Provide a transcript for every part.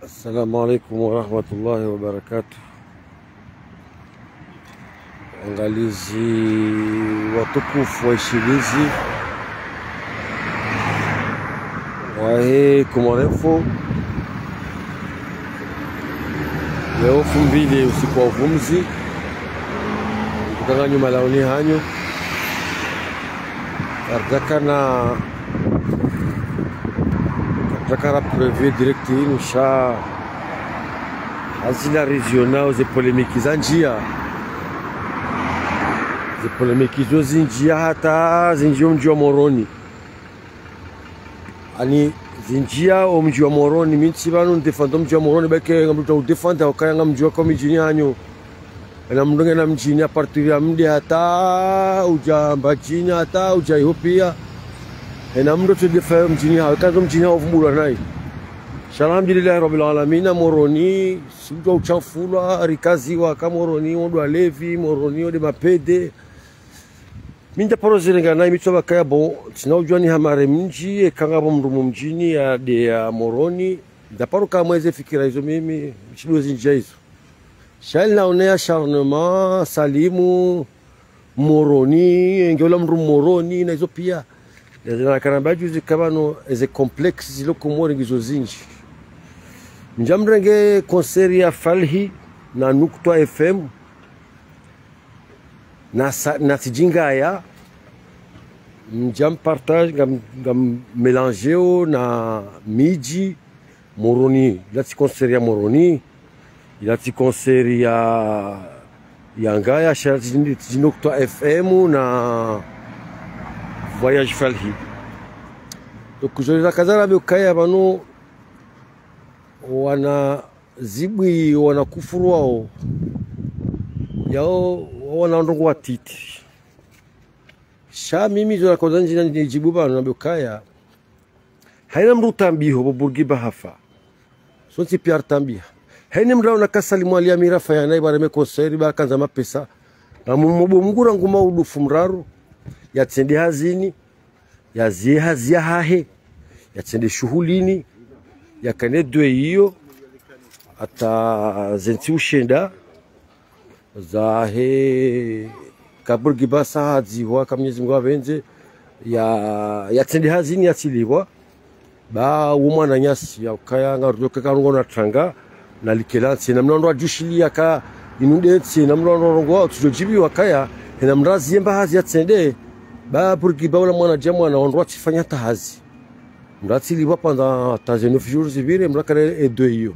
Assalamu alaikum warahmatullahi wabarakatuh. Angalizi watukufu waishilizi wahe kumarefu ya elfu mbili usiku wa uvumzi. Kutanga nyuma launi hanyu. Kardakana kardakana prevu direct inu sha hazina regional ze polemiki za njia ze polemiki zo zinjia hata zinjia mji wa Moroni ani zinjia o mji wa Moroni minchi banu ndefanda mji wa Moroni beke ngamduta udefanda wakaya mji wa kwa mijini hanyu na mndonge na mjini a partir ya mdi hata uja mbajini hata uja ihopia ena mndo tudefa mjini hao kanzo mjini hao vumbura nai alhamdulillahi rabbil alamin moroni sijua uchafulwa rikaziwa ka moroni odo alevi moroni ode mapede minja porozirenga bakaya bo tinaujua ni hamare mji ekanga bo mndumu mjini ya de ya moroni. Ndaparo kamweze fikira hizo mimi chidozi njia hizo shali naonea sharnema salimu moroni engeola mndu moroni na hizo pia zinakanamba juzi kabano eze complexe zilokomori ngizo zinji. Njamrenge konseri ya falhi na nukta fm na, na tijingaya mjam partage ngam, ngam melangeo na miji moroni. Ilati konseri ya moroni ilati konseri ya yangaya sha tijini- fm na voyage falhi donc zoeza kazara bekaya bano wana zibwi wana kufuru wao yao wana ndongo watiti sha mimi zola koza njina nijibu bano na bekaya haina mru tambiho bo burgiba hafa sonti piar tambia haina mrao na kasali mwali amira fayana ibara me konseri ba kanza mapesa ngamumobo mngura nguma udufu mraru yatsende hazini yazie hazia hahe yatsende shughulini yakane dwe hiyo ata zentsi ushenda zahe kaburgiba wa kamyezi Mungu avenze ya yatsende hazini yatsiliwa. Ba umwana nyasi yakayanga rudoke karungo na tranga na likelansi na mnondo ajushilia ka inudetsi na mnondo rongo tujojibiwa kaya na mrazi yemba hazi yatsende ba burgiba ula mwana jamwa na ondwa tsifanya tahazi mratsiliwa pendant ta neuf jours zivire mrakare edo hiyo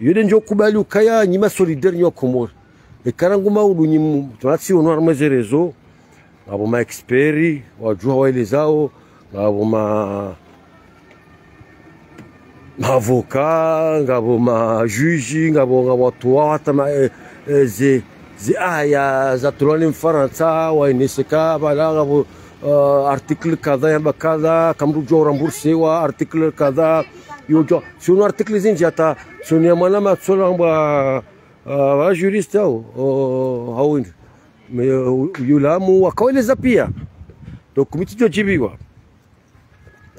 yode njo kubali ukaya nyima solidaire nyo komori ekarangu maudu nyimu tunatsi ono armeze rezo ngabo ma experi wajua waelezao abo ma maavoka ngabo majuji ngabo ngabo watu hata ma ze ze aya za tulani mfaransa waineseka bala ngabo uh, articles kadhaa ama kadhaa kamrujua uramburisiwa articles kadhaa yojua siuna articles zinji hata siuna manama tusolamba uh, uh, jurist au uh, au me yulamu akaeleza pia dokumenti jo jibiwa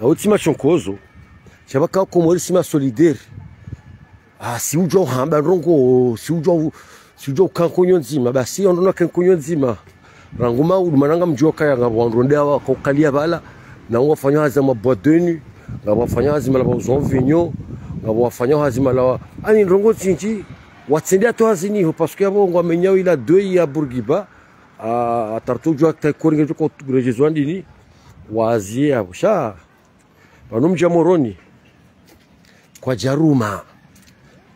au tsima chonkozo chaba ka komori sima solidaire ah si ujo hamba rongo si ujo si ujo kankonyo nzima basi ondona kankonyo nzima. Ranguma udumananga mjoka ya ngabo awa wa kokalia bala na wafanya hazima bodeni ngabo wafanya hazima la bazon vinyo ngabo wafanya hazima la ani rongo chinchi watsendia to hazini ho parce que abo ngwamenya ila deux ya burgiba a tartu jwa ta koringe joko rejezo ndini wazie abo sha banomja moroni kwa jaruma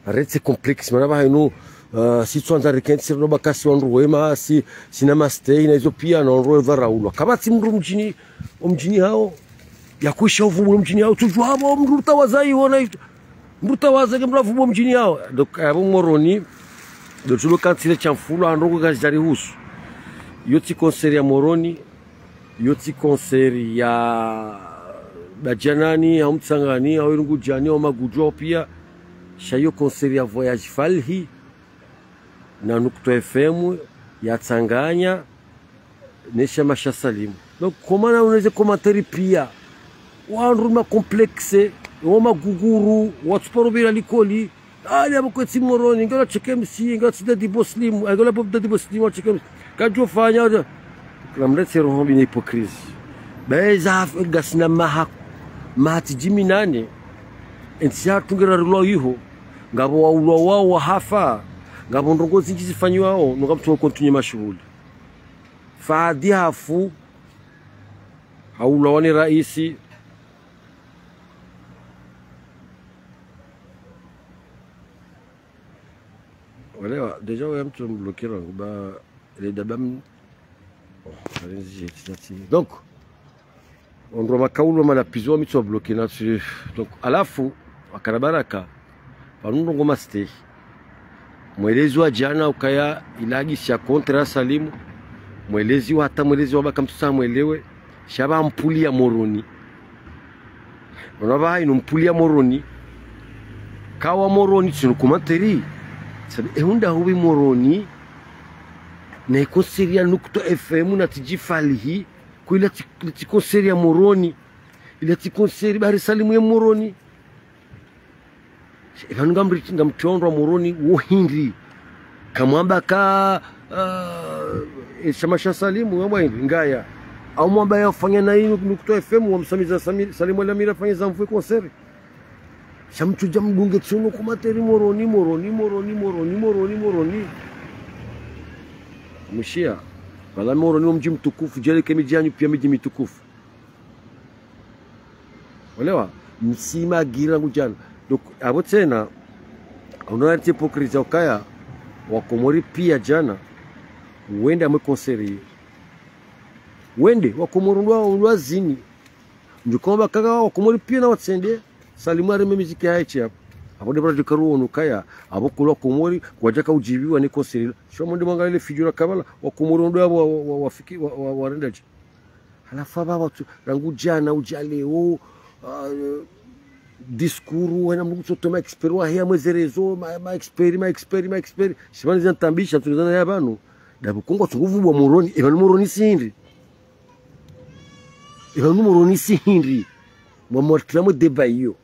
retse complexe mana bahaino uh, si tswanza rikenti sirino bakasi wandu wema si sina mastei na hizo pia na wandu weva raulwa. Kama si mru mjini mjini hao? Ya kuisha uvumu mjini hao? Tujua habo mru utawazai wona mru utawaza mru avumu mjini hao? Abo moroni do tulo kantile chamfulo andongo gazari husu. Yoti konseri ya moroni yoti konseri ya bajanani hamtsangani awirungujani omagujwa pia. Shayo konseri ya voyage falhi na nukto fm ya yatsanganya nesha masha salimu. Donc komana unaweza komatari pia. Wandu wa maguguru watsuporobera likoli. Ali abo kwetsi moroni ngala cheke msi ngala tsida di boslim ngala bob di boslim cheke kajo fanya la mletse roho bi hypocrisie beza gasna maha mati jiminane ensia tungira rulo yiho ngabo wa ulo wao wahafa ngabo ndongo zingi zifanyiwao nungamtu kontunye mashughuli faadhi hafu haulawani raisi walewa deja wewe mtu mblokira ba ile dabam oh, donc ondro makaulo malapizo mitso bloke na tu donc alafu akarabaraka panundongo maste mwelezi wa jana ukaya ilagisha kontra salimu. Mwelezi wa hata mwelezi wa baka mtusa mwelewe shaba mpuli ya moroni. Onaba ino mpuli ya moroni. Kawa moroni tsino kumateri. Sabi ehunda hubi moroni. Na ya nukto fm na tijifalihi tikonseri ya moroni. Ila tikonseri bari salimu ya moroni vanu ngamriti ngamtiondwa moroni wohindi kamwamba ka uh, shamasha salimu wamwaindi ngaya. Au mwamba yafanya na ino nukto fm wamsamiza salimu alamira fanya zamfwe konseri shamchuja mgunge tsuno kumateri moroni moroni moroni moroni moroni moroni. Mshia wala moroni wa mji mtukufu jeleke miji yanyu pia miji walewa msima gira ngujana donc abo tena unaona ou à wakomori pia jana wende amwe konseri wende wakomori ndwa zini. Njukomba kaka wakomori pia na watsende salimu arime miziki haichi hapo jikaruonu kaya abo kulwa komori kwajaka ujibiwa ni à sho monde ou à kabala wakomori à abo wafiki la halafu aba watu rangu jana ujaleo uh, diskuru wena mungu soto ma experi, wa hia mwezerezo ma, experi ma experi, ma expert shibani zantambisha tulizana ya banu dabu kongo tunguvu wa moroni ebanu moroni sindi ebanu moroni mwa mwatilamo deba hiyo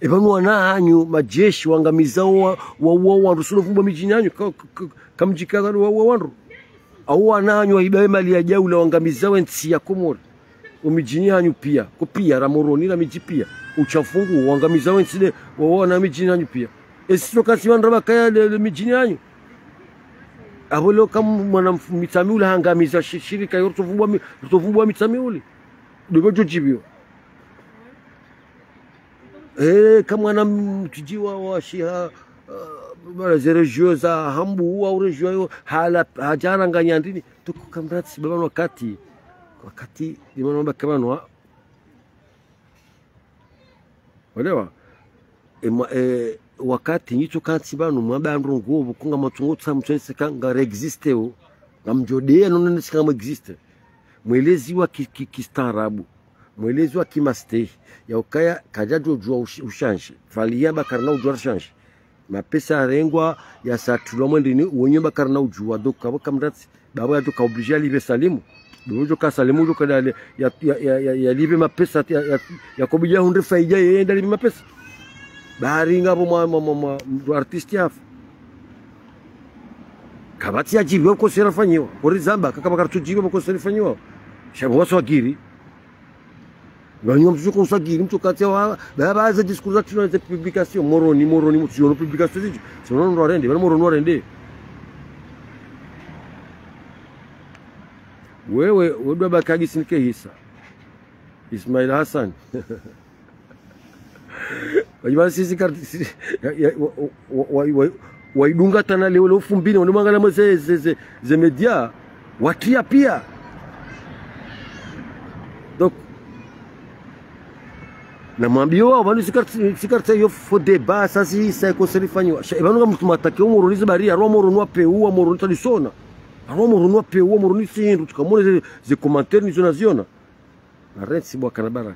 ebanu wana anyu majeshi wangamizao wa wa wa rusulo fumba mijini anyu kamjikaza wa wa wa au wana anyu ibawe mali ya jaula wangamizao nsi ya komori umijini yanyu pia kopia ramoroni na miji pia. Uchafungu uangamiza wensile wawana mijini yanyu pia. Esito kasi vandu le mijini yanyu avo leo kama mwana mitami ule hangamiza shirika yo ritovumbua mitami ule dovejo jivyo. Eh kama mwana mtijiwa wa shiha uh, zerejio za hambu au rejio yo hala hajaranganya ndini. Tukukamrati babano wakati wakati limanomba kabanwa. Olewa e, e, wakati nyicho kansi banu mwabandu nguvu kunga mchonese kanga reexiste o ngamjodea nonene kama existe mwelezi wa kistaarabu ki, ki mwelezi wa kimaste ya ukaya kajajo jua ushanshi falia bakarna ujua shanshi. Mapesa arengwa ya satulwa mwendini wenye bakarna ujua doka bakamratsi babo yato kaoblige alive salimu dojo kasalimu jo kada ya ya ya, ya, ya libe mapesa ya, ya, ya kobija hundre faija yenda libe mapesa. Bahari ngabo mwa mwa mwa artisti hafu kabati ajibiwa ko sera fanyiwa kuri zamba kaka bakar tujibiwa ko sera fanyiwa shabo waso agiri ganyo mtu sagiri mtu kati wa baba za discours de publication moroni moroni mtu yono publication zijo. Sono ndo rende bana moroni rende wewe wedwa bakagi sinike hisa Ismail Hassan wajibana sisi waidunga tana leo leo fumbini wanamangala mweze ze, ze, media watia pia donc namwambia wao banu sikarta hiyo fo deba sasi sa ko serifanywa banu ga mtu matake umurunize bari aro murunwa pe uwa muruni talisona aro murunwa pe uwa muruni sindu tukamone ze, ze commentaire nizo naziona na rensi bwa kanabara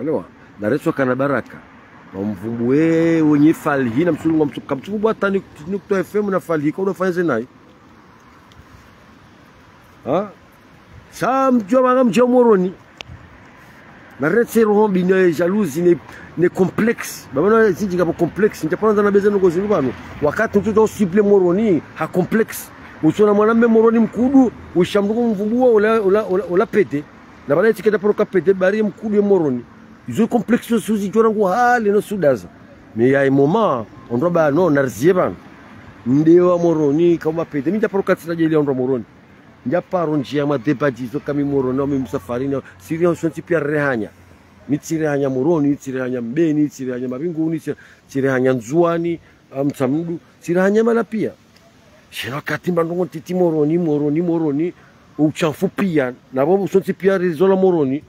Elewa. Na Yesu kana baraka. Wamvumbue wenye falhi na msulungu msuka msuku bwata ni kutoa FM na falhi kwa unafanya zina. Ha? sa mjua manga mjua moroni na retse roho ne ne complexe. Babana zinji ngabo complexe njapana na beza ngo zinu wakati mtoto usiple moroni ha complexe. Moroni mkudu ula ula ula, ula pete na pete bari mkudu moroni. Izo complexe jora ngo hali no sudaza ya ondoba no moroni kama pete moroni njaparo njia madebatizo kami moroni wami msafarini siria usonti pia rehanya. Nitsirehanya moroni nitsirehanya mbeni nitsirehanya mavinguni tsirehanya nzuani mtsamdu tsirehanya mala pia. Shino wakati mbandongo titi moroni moroni moroni uchafu pia. Nabo usonti pia rizola moroni.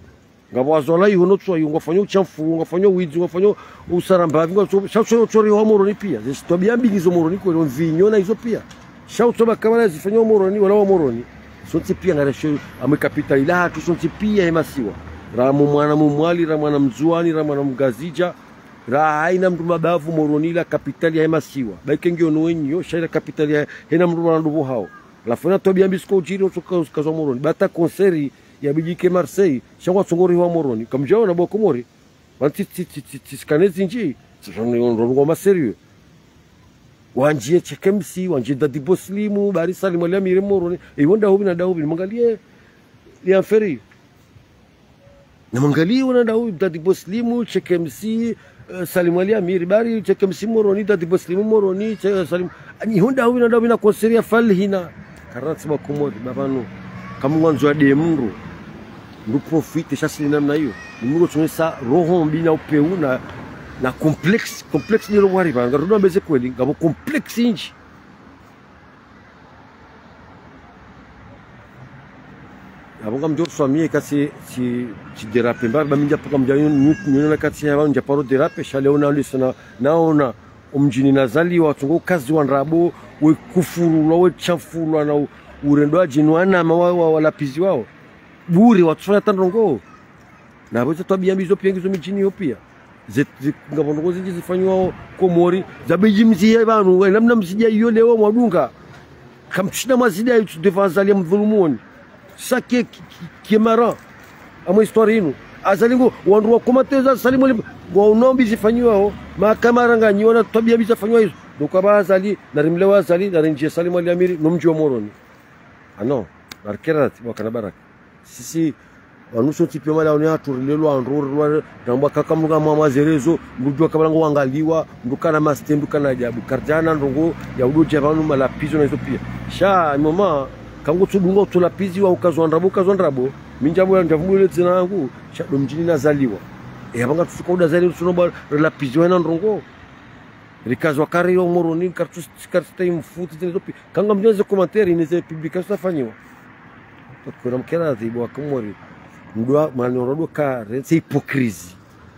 Ngabo azola iho no tswa iho ngafanya uchamfu ngafanya widzi ngafanya usarambavi ngafanya uchori wa moroni pia. Zisitobia mbingizo moroni kwa mvinyo na izo pia. Shautoba kama zifanya moroni wala wa moroni sote pia ngarashe amekapita ilaha tusonte pia emasiwa ramo mwana mumwali ra mwana mzuani ra mwana mgazija ra haina mndu mabavu moronila kapitali ya emasiwa baikengio noenyo shaira kapitali ya hena mndu mwananduvu hao lafuna tobia mbisko ujiri osokazwa moroni bata konseri ya bijike marseille shangwa tsongori wa moroni kamjao na bokomori wanjie chekemsi wanjie dadi boslimu bari salimu alia mire moroni e wonda hobi na mangalie ya feri na mangalie wana dahobi dadi boslimu chekemsi uh, salimu alia mire. Bari chekemsi moroni dadi boslimu moroni che, salimu ani honda hobi na dahobi na konseria falhina. Karatsi bakomori babanu. Kamwanzo ndu profite shasili namna hiyo. Nimuro tsonesa roho mbi na upeu na complex complex ni nilo wari banga rudo mbeze kweli ngabo complex inji abonga mjo swamie kasi si si derape mbar ba minja paka mja nyuna kati ya wanja paro derape shale ona lisana naona umjini nazali watungo kazi wa nrabo we kufuru we chafuru na urendo ajini wana mawa walapizi wao bure watufanya tandongo. Na bote tabia mbizo pia ngizo mijini hiyo pia ngabongo zinji zifanywa komori zabiji vanhu namna msija iyo leo mwadunga. Kamchina mazida yo devanzalia mdhulumuni sake kemara ama histoire inu azalingo wandu wakomateza salimu wa unombi zifanywa makamara nganyiona tabia bizafanywa hizo. Dokaba azali narimlewa azali narinjia salimu aliamiri nomji wa moroni. Ano narkerati wakana baraka. Sisi wanuso tipe mala oni aturilelo andrurwa namba kakamruga mwa zerezo mrujwa kabalango wangaliwa ndukana maste ndukana ajabu. Karjana ndongo ya vanu malapizo na hizo pia. Sha mama kangu tudunga utulapizi wa ukazwa ndrabo ukazwa ndrabo minjabo ya ndavumu ile tsina yangu domjini nazaliwa. E abanga tusuka udazali tunomba relapizi wana ndongo. Rikazwa kare yo moroni kartu kartu mfuti hizo pia. Kanga mjeze commentaire ineze publication tafanyiwa kuna mkera zibo akamori mdwa manorodwa ka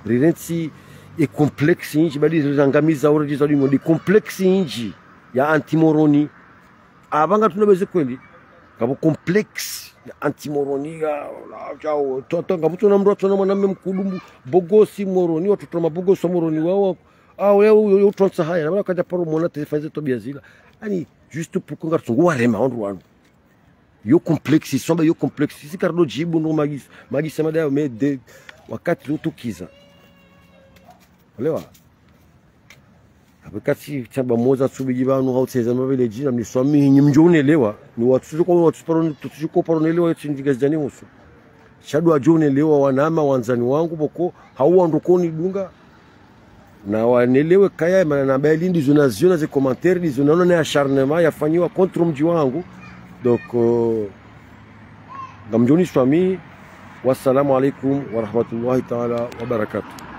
rentsi e complexe inji badi rirangamiza ore za dimo di complexe inji ya antimoroni abanga tunabeze kweli kabo complexe ya antimoroni ya chao toto ngabo tuna mro tuna mwanamume mkudumbu bogosi moroni watoto mabogosi moroni wao au yao utronsa haya na kaja paro mona tefanze tobia zila ani juste pour kongar tungu warema ondu wanu yo complexe somba yo complexe sisi kardo jibu no magis magis sema dayo me de wakati utukiza olewa wakati chamba moza tsubiji banu au tseza mabele jina ni swami nyi mjonelewa ni watu kwa watu paro tushiko paro nelewa chindiga zani musu shadu ajone lewa wanama wanzani wangu boko hauwa ndokoni dunga na wanelewe kaya mana na bali ndizo naziona ze commentaire ndizo naona na acharnement yafanyiwa contre mji wangu donc uh, ngamjoni swami wassalamu alaikum warahmatullahi taala wabarakatuh